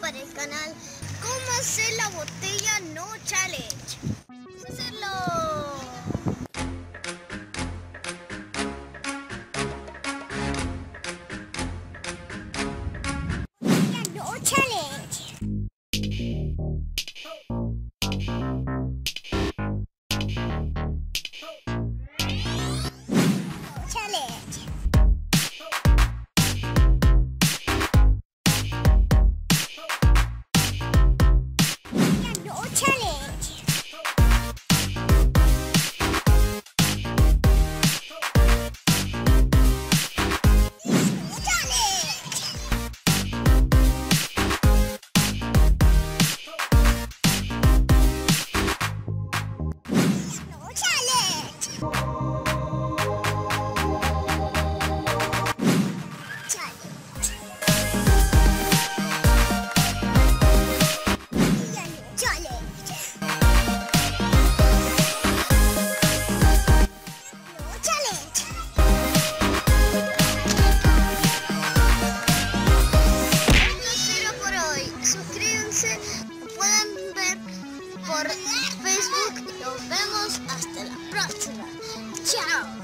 para el canal ¿Cómo hacer la botella no challenge? ¡Vamos a hacerlo! Botella no challenge brought. Ciao!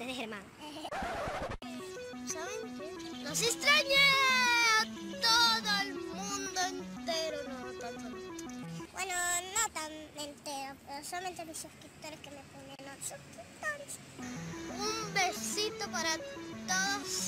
Es de Germán. ¿Saben qué? Nos extraña a todo el mundo entero, no tanto. Bueno, no tan entero, pero solamente mis suscriptores que me ponen los suscriptores. Un besito para todos